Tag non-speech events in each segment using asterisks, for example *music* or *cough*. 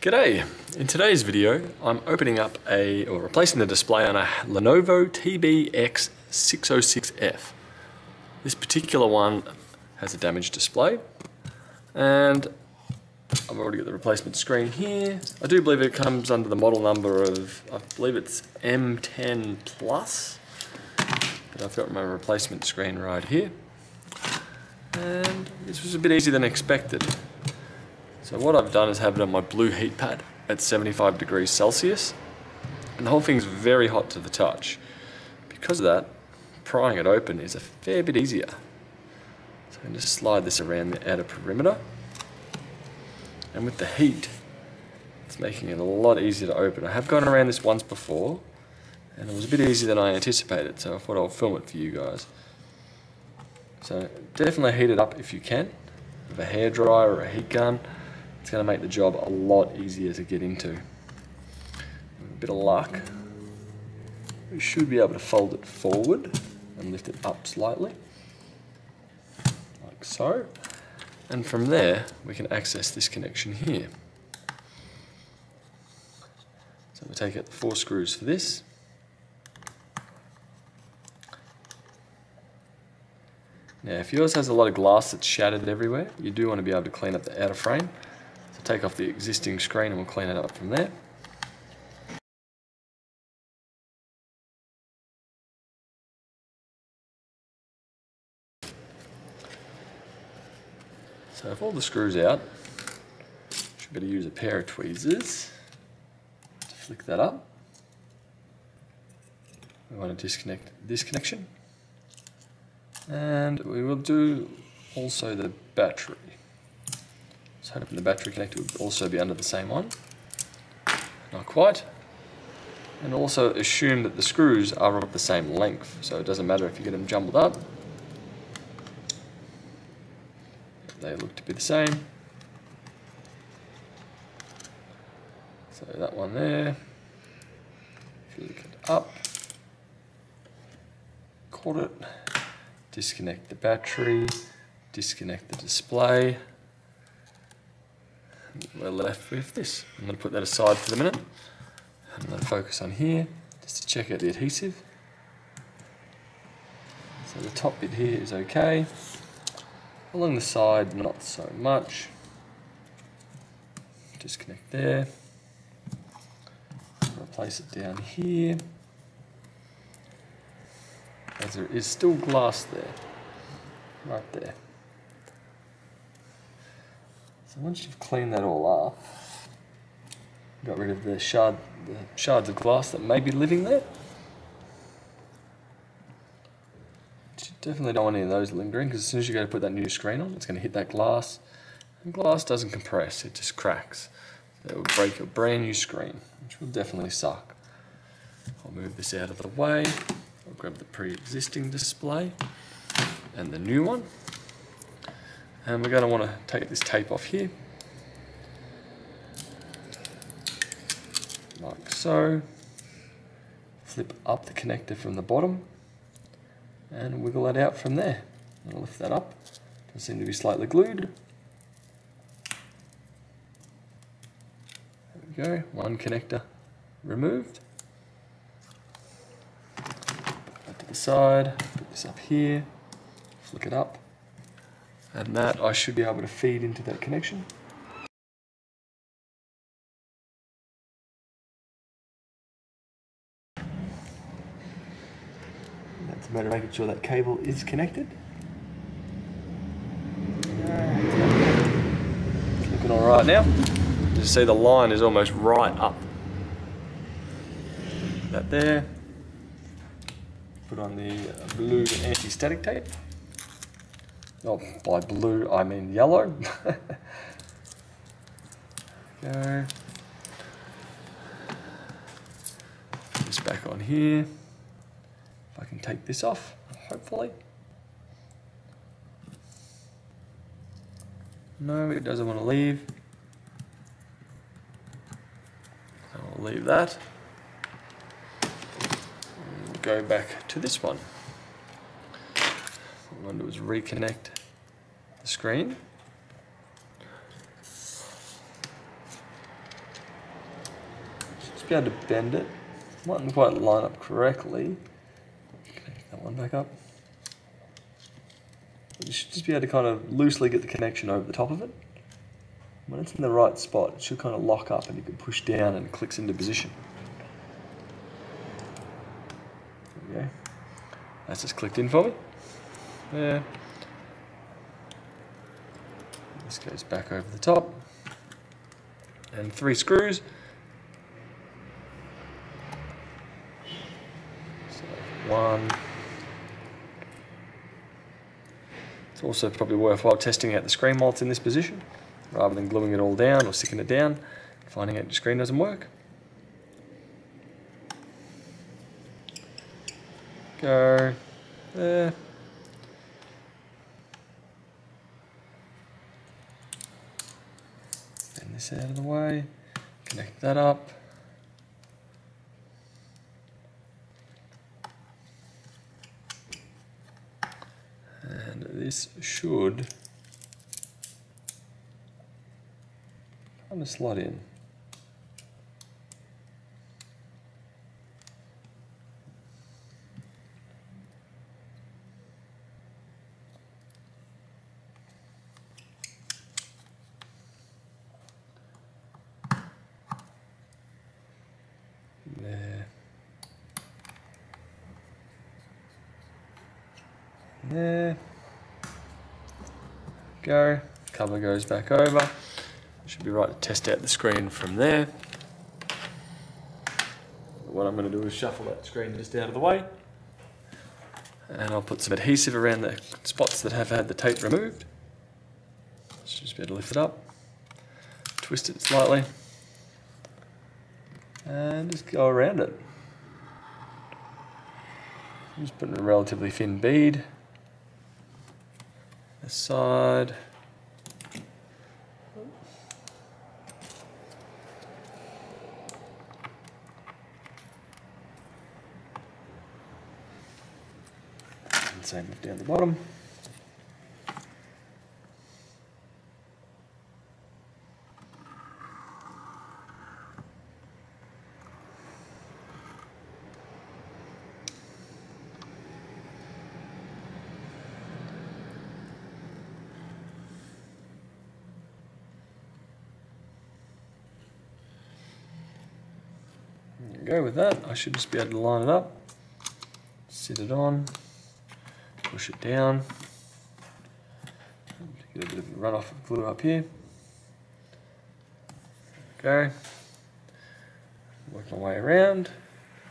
G'day! In today's video, I'm opening up a, or replacing the display on a Lenovo TBX606F. This particular one has a damaged display, and I've already got the replacement screen here. I do believe it comes under the model number of, I believe it's M10 Plus, but I've got my replacement screen right here. And this was a bit easier than expected. So what I've done is have it on my blue heat pad at 75 degrees Celsius. And the whole thing's very hot to the touch. Because of that, prying it open is a fair bit easier. So I can just slide this around the outer perimeter. And with the heat, it's making it a lot easier to open. I have gone around this once before, and it was a bit easier than I anticipated, so I thought I'll film it for you guys. So definitely heat it up if you can, with a hairdryer or a heat gun. It's going to make the job a lot easier to get into. A bit of luck, we should be able to fold it forward and lift it up slightly, like so. And from there, we can access this connection here. So we take out the four screws for this. Now, if yours has a lot of glass that's shattered everywhere, you do want to be able to clean up the outer frame. Take off the existing screen and we'll clean it up from there. So if all the screws out, should be able to use a pair of tweezers to flick that up. We want to disconnect this connection. And we will do also the battery. So hoping the battery connector would also be under the same one. Not quite. And also assume that the screws are of the same length, so it doesn't matter if you get them jumbled up. They look to be the same. So that one there, flick it up, caught it, disconnect the battery, disconnect the display, we're left with this. I'm going to put that aside for the minute. I'm going to focus on here just to check out the adhesive. So the top bit here is okay. Along the side, not so much. Disconnect there. Replace it down here. As there is still glass there, right there. So once you've cleaned that all off, got rid of the, shard, the shards of glass that may be living there, you definitely don't want any of those lingering because as soon as you go to put that new screen on, it's going to hit that glass. And glass doesn't compress, it just cracks. That will break a brand new screen, which will definitely suck. I'll move this out of the way. I'll grab the pre-existing display and the new one. And we're going to want to take this tape off here. Like so. Flip up the connector from the bottom and wiggle that out from there. Lift that up. Doesn't seem to be slightly glued. There we go, one connector removed. Back to the side, put this up here, flick it up and that I should be able to feed into that connection. That's a matter of making sure that cable is connected. Looking all right now. You see the line is almost right up. That there. Put on the blue anti-static tape. Oh, by blue, I mean yellow. *laughs* Go. Put this back on here. If I can take this off, hopefully. No, it doesn't want to leave. I'll leave that. Go back to this one. What I want to do is reconnect the screen. Just be able to bend it. Mightn't quite line up correctly. Connect that one back up. You should just be able to kind of loosely get the connection over the top of it. When it's in the right spot, it should kind of lock up and you can push down and it clicks into position. There we go. That's just clicked in for me. There. This goes back over the top. And three screws. So one. It's also probably worthwhile testing out the screen while it's in this position, rather than gluing it all down or sticking it down, finding out your screen doesn't work. Go there. This out of the way, connect that up. And this should kind of slot in. There. Go. Cover goes back over. Should be right to test out the screen from there. What I'm going to do is shuffle that screen just out of the way. And I'll put some adhesive around the spots that have had the tape removed. Let's Just be able to lift it up. Twist it slightly and just go around it. Just putting a relatively thin bead. Side. And same down the bottom. There go with that. I should just be able to line it up, sit it on, push it down, get a bit of runoff of glue up here. Okay. Work my way around.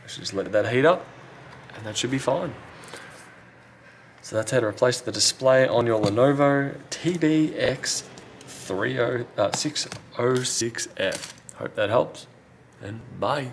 I should just let that heat up and that should be fine. So that's how to replace the display on your Lenovo TBX 606F. Uh, Hope that helps and bye.